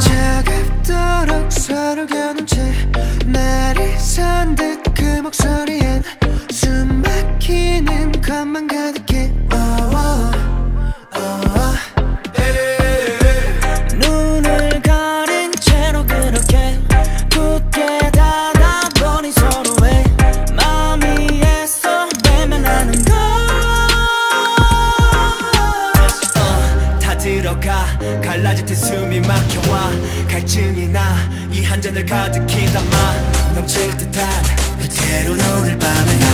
차갑도록 서로 겨눈 채 날이 산듯 그 목소리엔 숨 막히는 것만 가득해 갈라질 때 숨이 막혀와. 갈증이 나. 이 한 잔을 가득히 담아 넘칠 듯한 그대로 오늘 밤에 나.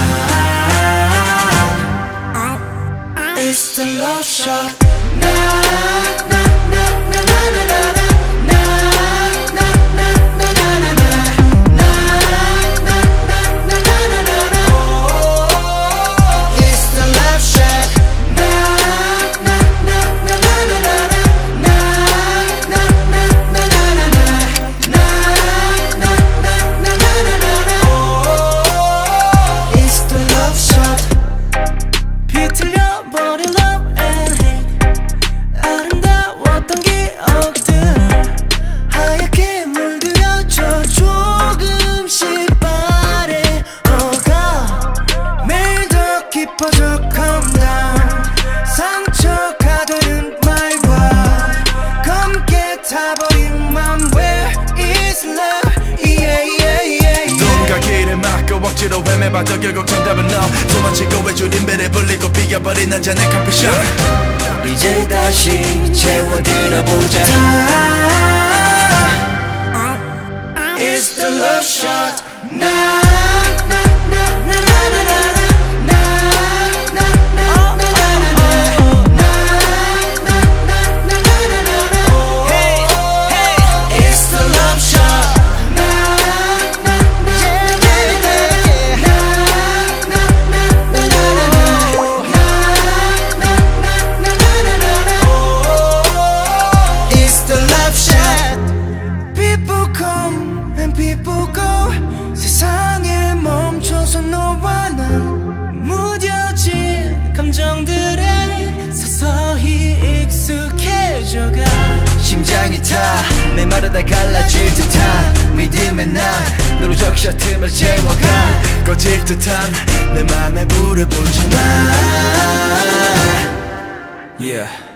It's the love shot. 나, 나, 억지로 헤매봐도 결국 정답은 너. 도망치고 외줄인 배를 불리고 비겨버린 한 잔의 커피숍. 이제 다시 채워들어보자 심장이 타내 말을 다 갈라질 듯한 믿음의 난 너로 적셔 틈을 채워가 꺼질 듯한 내 맘에 불을 붙여놔 Yeah.